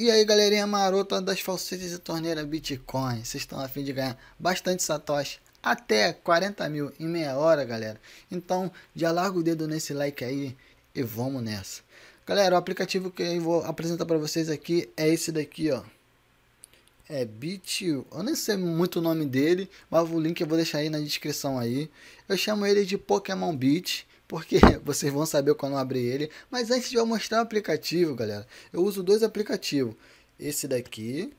E aí, galerinha marota das falsetas e torneira Bitcoin, vocês estão a fim de ganhar bastante satoshi, até 40 mil em meia hora, galera. Então, já larga o dedo nesse like aí e vamos nessa. Galera, o aplicativo que eu vou apresentar para vocês aqui é esse daqui, ó. É Bit, eu nem sei muito o nome dele, mas o link eu vou deixar aí na descrição aí. Eu chamo ele de Pokémon Beat porque vocês vão saber quando abrir ele. Mas antes de eu mostrar o aplicativo, galera, eu uso dois aplicativos. Esse daqui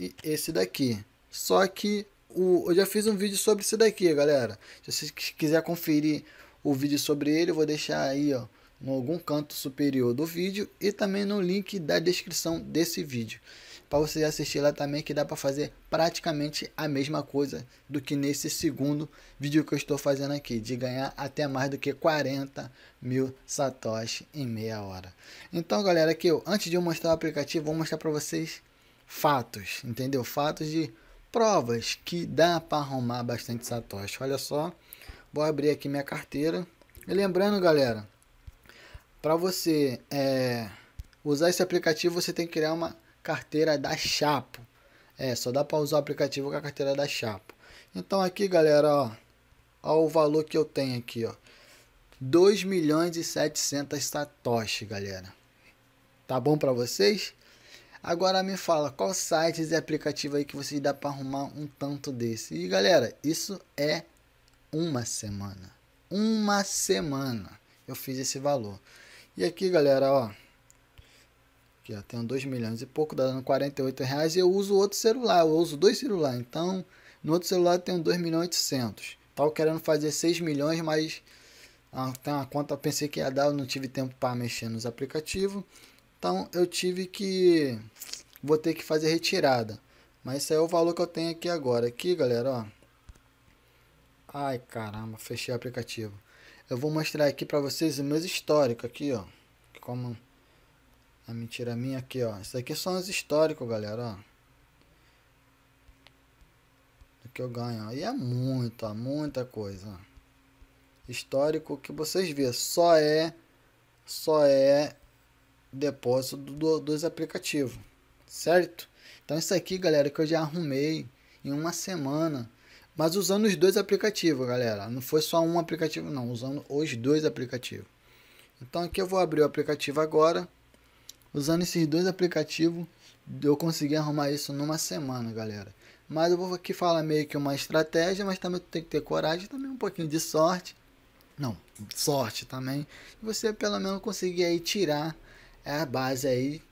e esse daqui. Só que o, eu já fiz um vídeo sobre esse daqui, galera. Se você quiser conferir o vídeo sobre ele, eu vou deixar aí, ó, em algum canto superior do vídeo e também no link da descrição desse vídeo para você assistir lá também que dá para fazer praticamente a mesma coisa do que nesse segundo vídeo que eu estou fazendo aqui, de ganhar até mais do que 40 mil satoshi em meia hora. Então galera, aqui eu, antes de eu mostrar o aplicativo, vou mostrar para vocês fatos, entendeu? Fatos de provas que dá para arrumar bastante satoshi. Olha só, vou abrir aqui minha carteira. E lembrando galera, para você é, usar esse aplicativo, você tem que criar uma carteira da Chapo. É, só dá para usar o aplicativo com a carteira da Chapo. Então aqui, galera, ó, ó o valor que eu tenho aqui, ó. 2 milhões e 700 satoshi, galera. Tá bom para vocês? Agora me fala, qual sites e aplicativo aí que vocês dá para arrumar um tanto desse? E galera, isso é uma semana. Uma semana eu fiz esse valor. E aqui, galera, ó, Aqui, ó, tenho 2 milhões e pouco, dando 48 reais. E eu uso outro celular, eu uso dois celulares. Então, no outro celular eu tenho 2 milhões e 800. Tava querendo fazer 6 milhões, mas ah, tem uma conta, pensei que ia dar, eu não tive tempo para mexer nos aplicativos. Então, eu tive que... Vou ter que fazer retirada. Mas esse é o valor que eu tenho aqui agora. Aqui, galera, ó. Ai, caramba, fechei o aplicativo. Eu vou mostrar aqui para vocês os meus históricos aqui, ó. Como a mentira minha aqui, ó. Isso aqui são os históricos, galera, ó. Que eu ganho, ó. E é muita, muita coisa. Histórico que vocês vê, só é só é depósito do, dos aplicativos, certo? Então isso aqui, galera, que eu já arrumei em uma semana, mas usando os dois aplicativos, galera. Não foi só um aplicativo, não, usando os dois aplicativos. Então aqui eu vou abrir o aplicativo agora. Usando esses dois aplicativos, eu consegui arrumar isso numa semana, galera. Mas eu vou aqui falar meio que uma estratégia, mas também tem que ter coragem, também um pouquinho de sorte. Não, sorte também. Você pelo menos conseguir aí tirar a base aí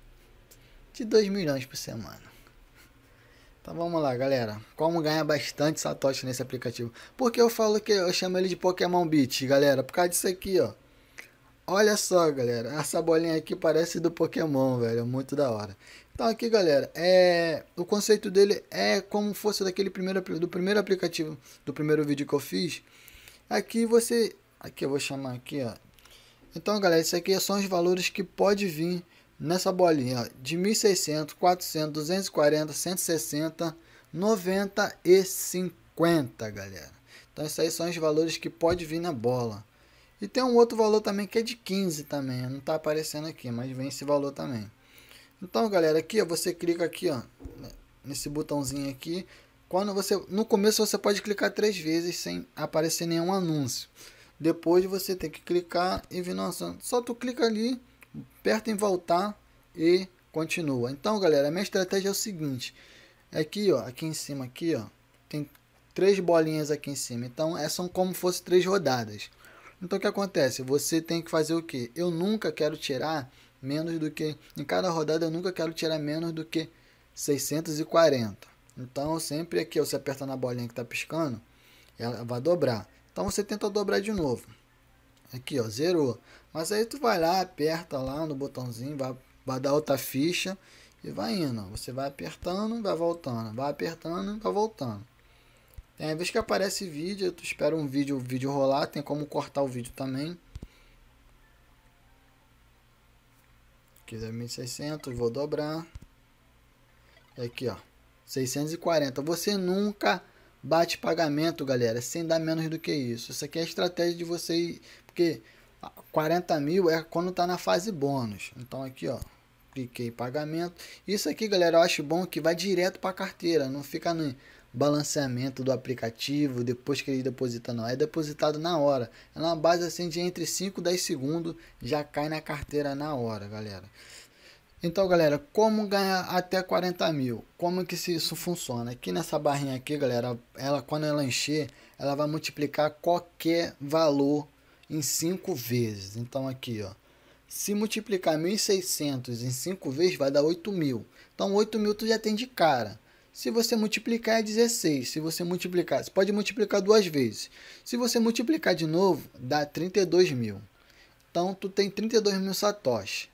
de 2 milhões por semana. Então vamos lá, galera. Como ganhar bastante satoshi nesse aplicativo? Porque eu falo que eu chamo ele de Pokémon Beat, galera, por causa disso aqui, ó. Olha só, galera. Essa bolinha aqui parece do Pokémon, velho. Muito da hora. Então aqui, galera, é o conceito dele é como fosse daquele primeiro do primeiro aplicativo do primeiro vídeo que eu fiz. Aqui você, aqui eu vou chamar aqui, ó. Então, galera, isso aqui são os valores que pode vir nessa bolinha, ó, de 1600, 400, 240, 160, 90 e 50, galera. Então, esses aí são os valores que pode vir na bola. E tem um outro valor também que é de 15 também, não está aparecendo aqui, mas vem esse valor também. Então, galera, aqui ó, você clica aqui, ó, nesse botãozinho aqui. Quando você, no começo você pode clicar três vezes sem aparecer nenhum anúncio. Depois você tem que clicar e vir nossa, só tu clica ali, aperta em voltar e continua. Então, galera, a minha estratégia é o seguinte: aqui, ó, aqui em cima aqui, ó, tem três bolinhas aqui em cima. Então, essas são como fosse três rodadas. Então o que acontece? Você tem que fazer o que? Eu nunca quero tirar menos do que. Em cada rodada eu nunca quero tirar menos do que 640. Então sempre aqui, você aperta na bolinha que está piscando, ela vai dobrar. Então você tenta dobrar de novo. Aqui ó, zerou. Mas aí tu vai lá, aperta lá no botãozinho, vai, vai dar outra ficha e vai indo. Você vai apertando, vai voltando, vai apertando, vai voltando. É, vez que aparece vídeo, tu espera um vídeo, vídeo rolar, tem como cortar o vídeo também. Aqui é 1600, vou dobrar. Aqui, ó, 640. Você nunca bate pagamento, galera, sem dar menos do que isso. Isso aqui é a estratégia de você, porque 40 mil é quando tá na fase bônus. Então aqui, ó, cliquei em pagamento. Isso aqui, galera, eu acho bom que vai direto para carteira, não fica no balanceamento do aplicativo depois que ele deposita não, é depositado na hora. É uma base assim de entre 5 e 10 segundos, já cai na carteira na hora, galera. Então, galera, como ganhar até 40 mil? Como que isso funciona? Aqui nessa barrinha aqui, galera, ela quando ela encher, ela vai multiplicar qualquer valor em 5 vezes. Então, aqui, ó, se multiplicar 1.600 em 5 vezes, vai dar 8 mil. Então, 8 mil tu já tem de cara. Se você multiplicar é 16. Se você multiplicar, você pode multiplicar duas vezes. Se você multiplicar de novo, dá 32 mil. Então, tu tem 32 mil satoshi.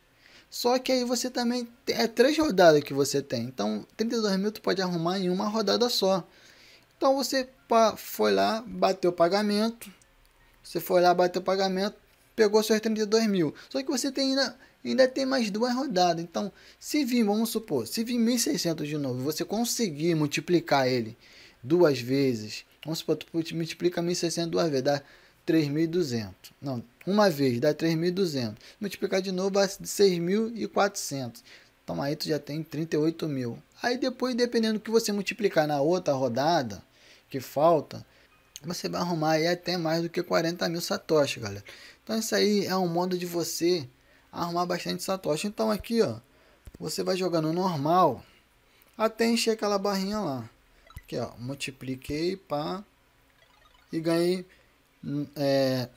Só que aí você também é três rodadas que você tem. Então, 32 mil tu pode arrumar em uma rodada só. Então você foi lá, bateu o pagamento. Você foi lá, bateu o pagamento, pegou seus 32 mil. Só que você tem ainda, ainda tem mais duas rodadas. Então, se vir, vamos supor, se vir 1.600 de novo, você conseguir multiplicar ele duas vezes. Vamos supor, tu multiplica 1.600 duas vezes, dá 3.200. Não, uma vez dá 3.200. Multiplicar de novo dá 6.400. Então aí tu já tem 38 mil. Aí depois, dependendo do que você multiplicar na outra rodada que falta, você vai arrumar aí até mais do que 40 mil satoshi, galera. Então isso aí é um modo de você arrumar bastante satoshi. Então aqui, ó, você vai jogando normal até encher aquela barrinha lá. Aqui, ó, multipliquei para e ganhei é,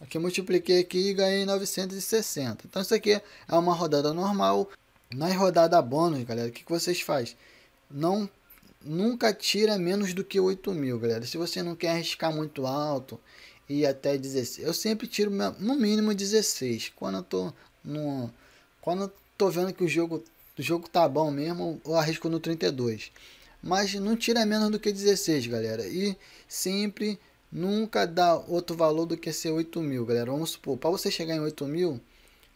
aqui multipliquei aqui e ganhei 960. Então isso aqui é uma rodada normal. Na rodada bônus, galera, o que, que vocês fazem? Não nunca tira menos do que 8 mil, galera. Se você não quer arriscar muito alto e até 16, eu sempre tiro no mínimo 16. Quando eu tô no, quando eu tô vendo que o jogo o jogo tá bom mesmo, eu arrisco no 32. Mas não tira menos do que 16, galera. E sempre nunca dá outro valor do que ser 8 mil, galera. Vamos supor, para você chegar em 8 mil,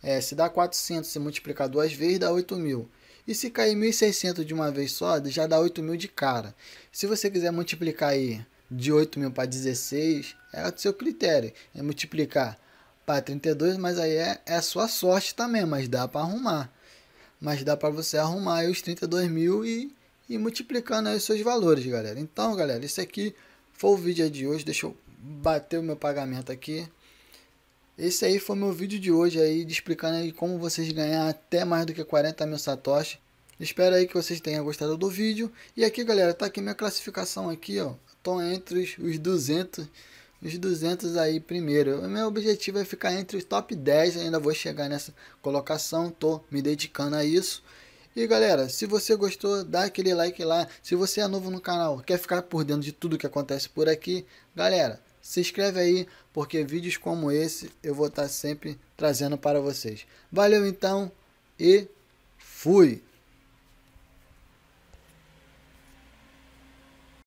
é, se dá 400, se multiplicar duas vezes, dá 8 mil. E se cair 1.600 de uma vez só, já dá 8 mil de cara. Se você quiser multiplicar aí de 8 mil para 16, é o seu critério. É multiplicar para 32, mas aí é, é a sua sorte também, mas dá para arrumar. Mas dá para você arrumar os 32 mil e, e multiplicando aí os seus valores, galera. Então, galera, isso aqui foi o vídeo de hoje. Deixa eu bater o meu pagamento aqui. Esse aí foi meu vídeo de hoje aí, de explicando aí como vocês ganhar até mais do que 40 mil satoshi. Espero aí que vocês tenham gostado do vídeo. E aqui, galera, tá aqui minha classificação aqui, ó. Tô entre os, os 200, os 200 aí primeiro. O meu objetivo é ficar entre os top 10, ainda vou chegar nessa colocação, tô me dedicando a isso. E galera, se você gostou, dá aquele like lá. Se você é novo no canal, quer ficar por dentro de tudo que acontece por aqui, galera, se inscreve aí, porque vídeos como esse eu vou estar sempre trazendo para vocês. Valeu então e fui!